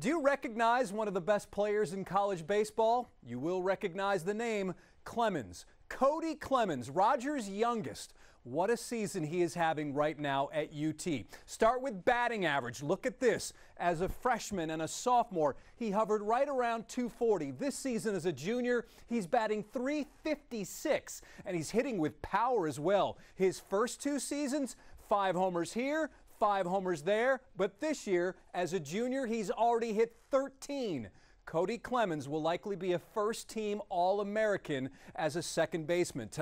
Do you recognize one of the best players in college baseball? You will recognize the name Clemens. Kody Clemens, Roger's youngest. What a season he is having right now at UT. Start with batting average. Look at this. As a freshman and a sophomore, he hovered right around 240. This season as a junior, he's batting 356 and he's hitting with power as well. His first two seasons, five homers here, five homers there, but this year, as a junior, he's already hit 13. Kody Clemens will likely be a first team All American as a second baseman. Tonight